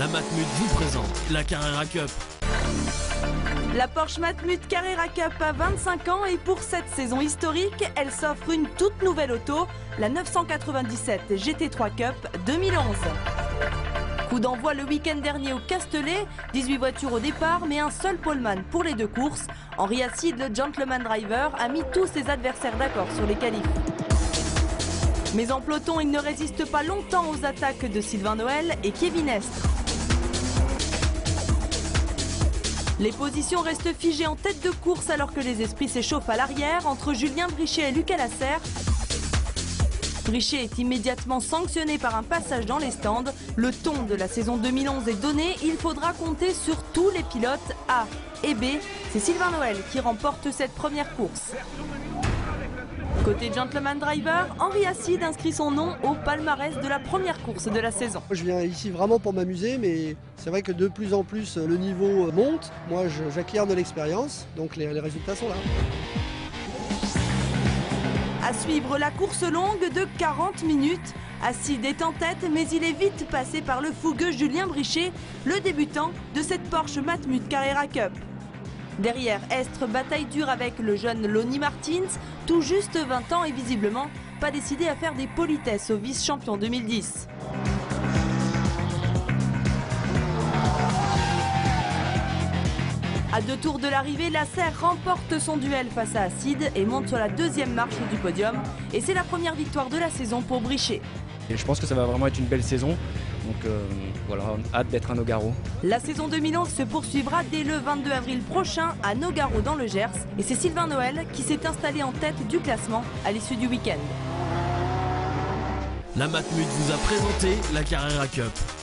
La Matmut vous présente la Carrera Cup. La Porsche Matmut Carrera Cup a 25 ans et pour cette saison historique, elle s'offre une toute nouvelle auto, la 997 GT3 Cup 2011. Coup d'envoi le week-end dernier au Castellet, 18 voitures au départ mais un seul poleman pour les deux courses. Henri Acide, le gentleman driver, a mis tous ses adversaires d'accord sur les qualifs. Mais en peloton, il ne résiste pas longtemps aux attaques de Sylvain Noël et Kevin Estre. Les positions restent figées en tête de course alors que les esprits s'échauffent à l'arrière entre Julien Brichet et Lucas Lasserre. Brichet est immédiatement sanctionné par un passage dans les stands. Le ton de la saison 2011 est donné, il faudra compter sur tous les pilotes A et B. C'est Sylvain Noël qui remporte cette première course. Côté gentleman driver, Henri Acide inscrit son nom au palmarès de la première course de la saison. Je viens ici vraiment pour m'amuser, mais c'est vrai que de plus en plus le niveau monte. Moi, j'acquiers de l'expérience, donc les, les résultats sont là. À suivre la course longue de 40 minutes. Acide est en tête, mais il est vite passé par le fougueux Julien Brichet, le débutant de cette Porsche Matmut Carrera Cup. Derrière, Estre bataille dure avec le jeune Lonnie Martins, tout juste 20 ans et visiblement pas décidé à faire des politesses au vice-champion 2010. À deux tours de l'arrivée, Lasserre remporte son duel face à Acide et monte sur la deuxième marche du podium. Et c'est la première victoire de la saison pour Brichet. Et je pense que ça va vraiment être une belle saison. Donc euh, voilà, hâte d'être à Nogaro. La saison 2011 se poursuivra dès le 22 avril prochain à Nogaro dans le Gers. Et c'est Sylvain Noël qui s'est installé en tête du classement à l'issue du week-end. La Matmut vous a présenté la Carrera Cup.